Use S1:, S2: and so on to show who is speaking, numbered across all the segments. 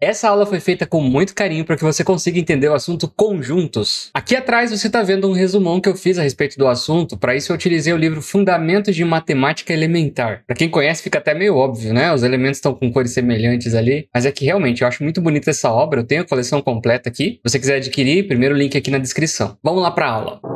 S1: Essa aula foi feita com muito carinho para que você consiga entender o assunto conjuntos. Aqui atrás você está vendo um resumão que eu fiz a respeito do assunto, para isso eu utilizei o livro Fundamentos de Matemática Elementar. Para quem conhece fica até meio óbvio, né? Os elementos estão com cores semelhantes ali, mas é que realmente eu acho muito bonita essa obra, eu tenho a coleção completa aqui. Se você quiser adquirir, primeiro link aqui na descrição. Vamos lá para a aula.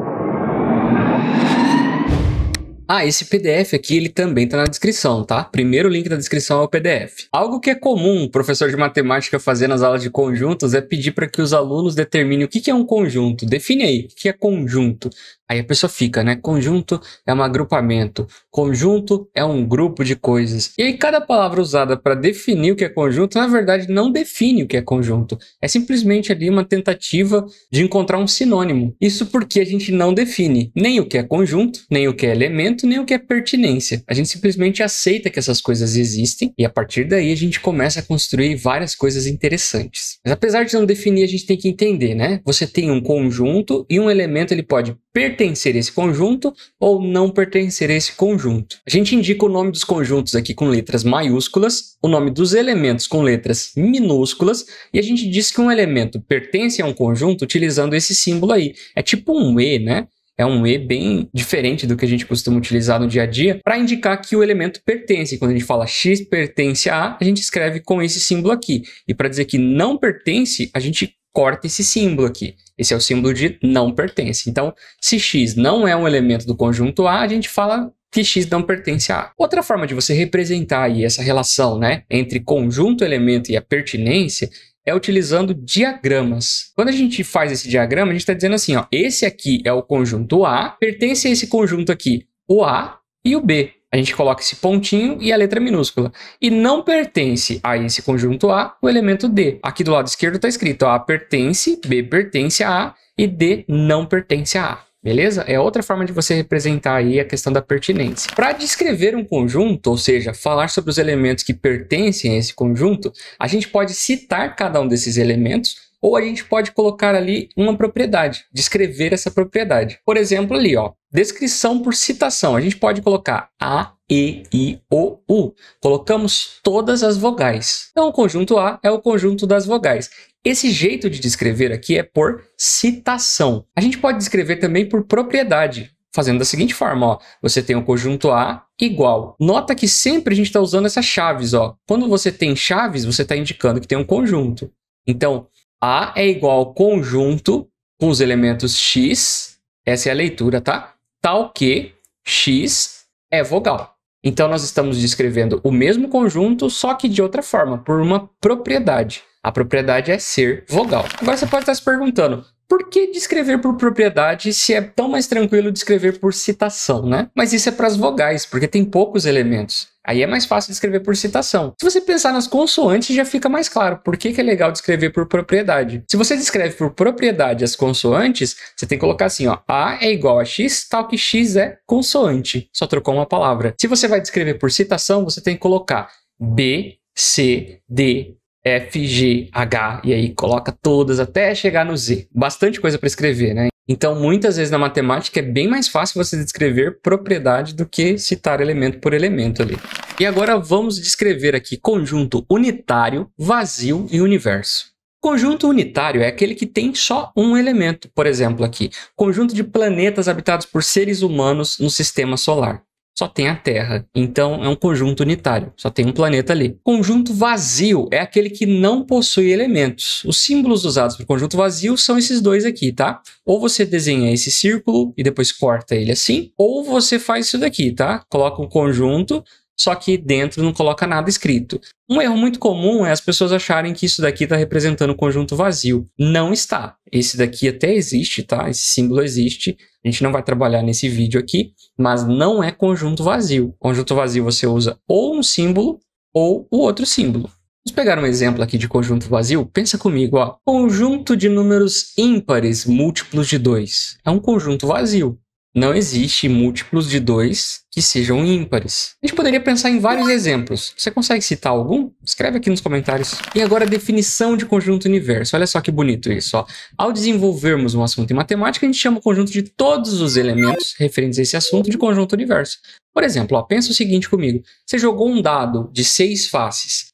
S1: Ah, esse PDF aqui ele também está na descrição, tá? Primeiro link da descrição é o PDF. Algo que é comum o professor de matemática fazer nas aulas de conjuntos é pedir para que os alunos determinem o que é um conjunto. Define aí, o que é conjunto? Aí a pessoa fica, né? Conjunto é um agrupamento, conjunto é um grupo de coisas. E aí cada palavra usada para definir o que é conjunto, na verdade, não define o que é conjunto. É simplesmente ali uma tentativa de encontrar um sinônimo. Isso porque a gente não define nem o que é conjunto, nem o que é elemento, nem o que é pertinência. A gente simplesmente aceita que essas coisas existem e a partir daí a gente começa a construir várias coisas interessantes. Mas apesar de não definir, a gente tem que entender, né? Você tem um conjunto e um elemento ele pode pertencer a esse conjunto ou não pertencer a esse conjunto. A gente indica o nome dos conjuntos aqui com letras maiúsculas, o nome dos elementos com letras minúsculas, e a gente diz que um elemento pertence a um conjunto utilizando esse símbolo aí. É tipo um E, né? É um E bem diferente do que a gente costuma utilizar no dia a dia para indicar que o elemento pertence. Quando a gente fala x pertence a A, a gente escreve com esse símbolo aqui. E para dizer que não pertence, a gente corta esse símbolo aqui. Esse é o símbolo de não pertence. Então, se x não é um elemento do conjunto A, a gente fala que x não pertence a A. Outra forma de você representar aí essa relação né, entre conjunto, elemento e a pertinência é utilizando diagramas. Quando a gente faz esse diagrama, a gente está dizendo assim, ó, esse aqui é o conjunto A, pertence a esse conjunto aqui o A e o B a gente coloca esse pontinho e a letra minúscula. E não pertence a esse conjunto A o elemento D. Aqui do lado esquerdo está escrito A pertence, B pertence a A e D não pertence a A. Beleza? É outra forma de você representar aí a questão da pertinência. Para descrever um conjunto, ou seja, falar sobre os elementos que pertencem a esse conjunto, a gente pode citar cada um desses elementos ou a gente pode colocar ali uma propriedade, descrever essa propriedade. Por exemplo, ali, ó, descrição por citação. A gente pode colocar A, E, I, O, U. Colocamos todas as vogais. Então, o conjunto A é o conjunto das vogais. Esse jeito de descrever aqui é por citação. A gente pode descrever também por propriedade fazendo da seguinte forma, ó. Você tem o conjunto A igual. Nota que sempre a gente está usando essas chaves, ó. Quando você tem chaves, você está indicando que tem um conjunto. Então, a é igual ao conjunto com os elementos x, essa é a leitura, tá? Tal que x é vogal. Então, nós estamos descrevendo o mesmo conjunto, só que de outra forma, por uma propriedade. A propriedade é ser vogal. Agora você pode estar se perguntando, por que descrever por propriedade se é tão mais tranquilo descrever por citação, né? Mas isso é para as vogais, porque tem poucos elementos. Aí é mais fácil de escrever por citação. Se você pensar nas consoantes, já fica mais claro por que, que é legal descrever por propriedade. Se você descreve por propriedade as consoantes, você tem que colocar assim, ó, A é igual a X, tal que X é consoante. Só trocou uma palavra. Se você vai descrever por citação, você tem que colocar B, C, D, F, G, H, e aí coloca todas até chegar no Z. Bastante coisa para escrever, né? Então, muitas vezes na matemática é bem mais fácil você descrever propriedade do que citar elemento por elemento ali. E agora vamos descrever aqui conjunto unitário, vazio e universo. Conjunto unitário é aquele que tem só um elemento, por exemplo, aqui, conjunto de planetas habitados por seres humanos no sistema solar só tem a Terra. Então é um conjunto unitário, só tem um planeta ali. Conjunto vazio é aquele que não possui elementos. Os símbolos usados para o conjunto vazio são esses dois aqui, tá? Ou você desenha esse círculo e depois corta ele assim, ou você faz isso daqui, tá? Coloca um conjunto, só que dentro não coloca nada escrito. Um erro muito comum é as pessoas acharem que isso daqui está representando um conjunto vazio. Não está. Esse daqui até existe, tá? Esse símbolo existe. A gente não vai trabalhar nesse vídeo aqui, mas não é conjunto vazio. Conjunto vazio você usa ou um símbolo ou o outro símbolo. Vamos pegar um exemplo aqui de conjunto vazio? Pensa comigo, ó. Conjunto de números ímpares múltiplos de 2. É um conjunto vazio não existe múltiplos de 2 que sejam ímpares. A gente poderia pensar em vários exemplos. Você consegue citar algum? Escreve aqui nos comentários. E agora a definição de conjunto universo. Olha só que bonito isso. Ó. Ao desenvolvermos um assunto em matemática, a gente chama o conjunto de todos os elementos referentes a esse assunto de conjunto universo. Por exemplo, ó, pensa o seguinte comigo. Você jogou um dado de seis faces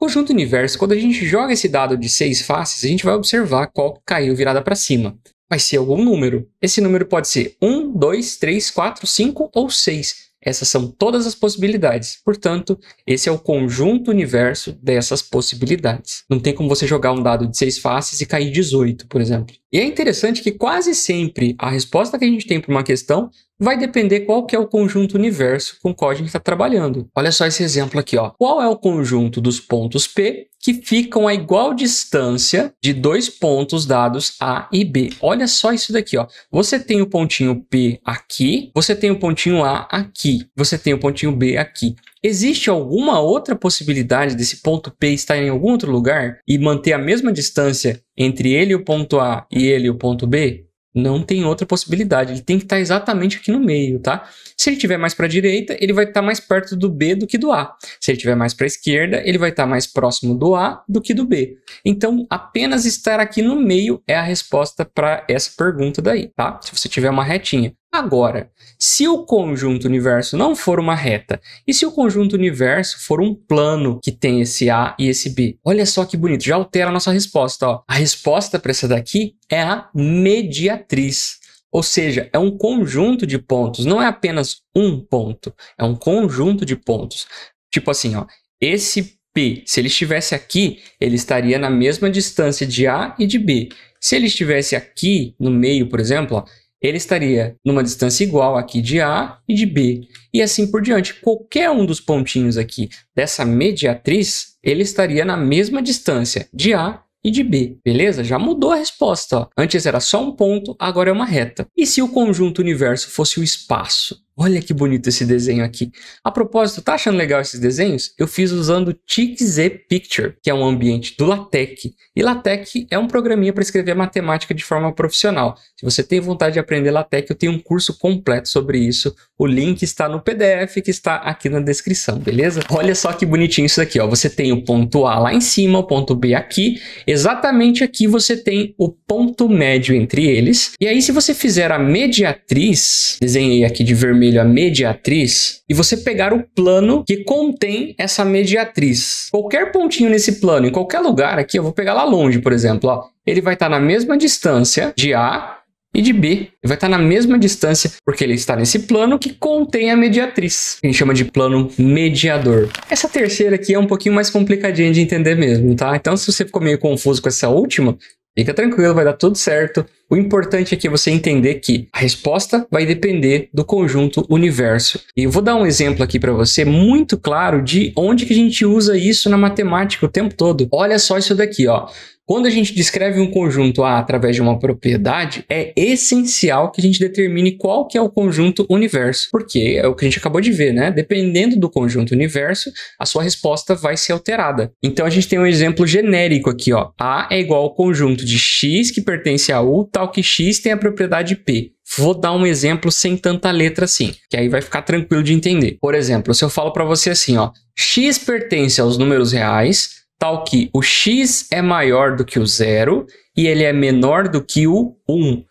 S1: Conjunto universo, quando a gente joga esse dado de seis faces, a gente vai observar qual caiu virada para cima. Vai ser algum número. Esse número pode ser 1, 2, 3, 4, 5 ou 6. Essas são todas as possibilidades. Portanto, esse é o conjunto universo dessas possibilidades. Não tem como você jogar um dado de seis faces e cair 18, por exemplo. E é interessante que quase sempre a resposta que a gente tem para uma questão vai depender qual que é o conjunto universo com o qual a gente está trabalhando. Olha só esse exemplo aqui, ó. Qual é o conjunto dos pontos P que ficam a igual distância de dois pontos dados A e B? Olha só isso daqui, ó. Você tem o pontinho P aqui, você tem o pontinho A aqui, você tem o pontinho B aqui. Existe alguma outra possibilidade desse ponto P estar em algum outro lugar e manter a mesma distância entre ele e o ponto A e ele e o ponto B? Não tem outra possibilidade. Ele tem que estar exatamente aqui no meio, tá? Se ele estiver mais para a direita, ele vai estar mais perto do B do que do A. Se ele estiver mais para a esquerda, ele vai estar mais próximo do A do que do B. Então, apenas estar aqui no meio é a resposta para essa pergunta daí, tá? Se você tiver uma retinha. Agora, se o conjunto universo não for uma reta, e se o conjunto universo for um plano que tem esse A e esse B? Olha só que bonito, já altera a nossa resposta. Ó. A resposta para essa daqui é a mediatriz. Ou seja, é um conjunto de pontos, não é apenas um ponto, é um conjunto de pontos. Tipo assim, ó, esse P, se ele estivesse aqui, ele estaria na mesma distância de A e de B. Se ele estivesse aqui no meio, por exemplo, ó, ele estaria numa distância igual aqui de A e de B. E assim por diante. Qualquer um dos pontinhos aqui dessa mediatriz, ele estaria na mesma distância de A e de B, beleza? Já mudou a resposta. Ó. Antes era só um ponto, agora é uma reta. E se o conjunto universo fosse o espaço? Olha que bonito esse desenho aqui. A propósito, tá achando legal esses desenhos? Eu fiz usando TIC-Z Picture, que é um ambiente do LaTeX. E LaTeX é um programinha para escrever matemática de forma profissional. Se você tem vontade de aprender LaTeX, eu tenho um curso completo sobre isso. O link está no PDF que está aqui na descrição, beleza? Olha só que bonitinho isso daqui, ó. Você tem o ponto A lá em cima, o ponto B aqui. Exatamente aqui você tem o ponto médio entre eles. E aí, se você fizer a mediatriz, desenhei aqui de vermelho vermelho a mediatriz e você pegar o plano que contém essa mediatriz. Qualquer pontinho nesse plano, em qualquer lugar aqui, eu vou pegar lá longe, por exemplo, ó, ele vai estar na mesma distância de A e de B. Ele vai estar na mesma distância, porque ele está nesse plano que contém a mediatriz. A gente chama de plano mediador. Essa terceira aqui é um pouquinho mais complicadinha de entender mesmo, tá? Então, se você ficou meio confuso com essa última, Fica tranquilo, vai dar tudo certo. O importante aqui é você entender que a resposta vai depender do conjunto universo. E eu vou dar um exemplo aqui para você muito claro de onde que a gente usa isso na matemática o tempo todo. Olha só isso daqui, ó. Quando a gente descreve um conjunto A através de uma propriedade, é essencial que a gente determine qual que é o conjunto universo, porque é o que a gente acabou de ver, né? Dependendo do conjunto universo, a sua resposta vai ser alterada. Então a gente tem um exemplo genérico aqui, ó. A é igual ao conjunto de x que pertence a U, tal que x tem a propriedade P. Vou dar um exemplo sem tanta letra assim, que aí vai ficar tranquilo de entender. Por exemplo, se eu falo para você assim, ó, x pertence aos números reais, tal que o x é maior do que o zero e ele é menor do que o 1.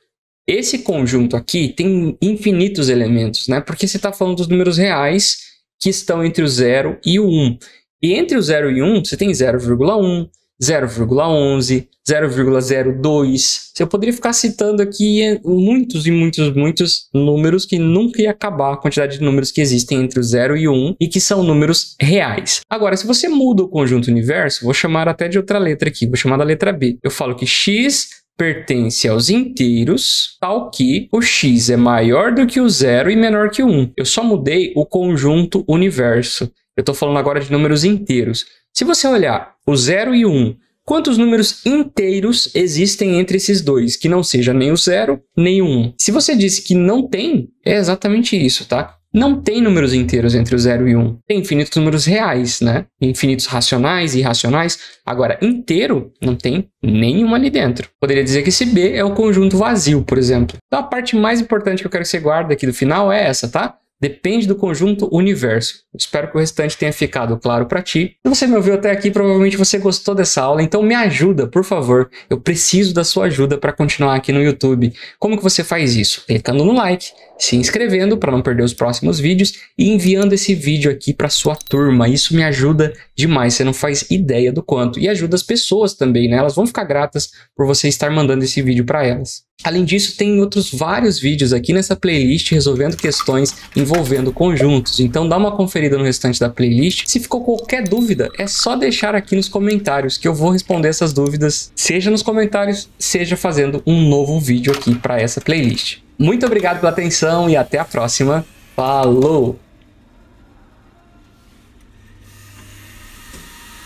S1: Esse conjunto aqui tem infinitos elementos, né? Porque você está falando dos números reais que estão entre o 0 e o 1. E entre o 0 e 1, você tem 0,1, 0,11, 0,02. Eu poderia ficar citando aqui muitos e muitos, muitos números que nunca ia acabar a quantidade de números que existem entre o 0 e o 1 e que são números reais. Agora, se você muda o conjunto universo, vou chamar até de outra letra aqui, vou chamar da letra B. Eu falo que x pertence aos inteiros, tal que o x é maior do que o zero e menor que o 1. Eu só mudei o conjunto universo. Eu estou falando agora de números inteiros. Se você olhar o 0 e o 1, quantos números inteiros existem entre esses dois, que não seja nem o 0 nem o 1? Se você disse que não tem, é exatamente isso, tá? Não tem números inteiros entre o 0 e o 1. Tem infinitos números reais, né? Infinitos racionais e irracionais. Agora, inteiro, não tem nenhum ali dentro. Poderia dizer que esse B é o conjunto vazio, por exemplo. Então, a parte mais importante que eu quero que você guarde aqui do final é essa, tá? Depende do conjunto universo. Espero que o restante tenha ficado claro para ti. Se você me ouviu até aqui, provavelmente você gostou dessa aula, então me ajuda, por favor. Eu preciso da sua ajuda para continuar aqui no YouTube. Como que você faz isso? Clicando no like, se inscrevendo para não perder os próximos vídeos e enviando esse vídeo aqui para sua turma. Isso me ajuda demais, você não faz ideia do quanto. E ajuda as pessoas também, né? Elas vão ficar gratas por você estar mandando esse vídeo para elas. Além disso, tem outros vários vídeos aqui nessa playlist resolvendo questões envolvendo conjuntos. Então dá uma conferida no restante da playlist. Se ficou qualquer dúvida, é só deixar aqui nos comentários que eu vou responder essas dúvidas, seja nos comentários, seja fazendo um novo vídeo aqui para essa playlist. Muito obrigado pela atenção e até a próxima. Falou!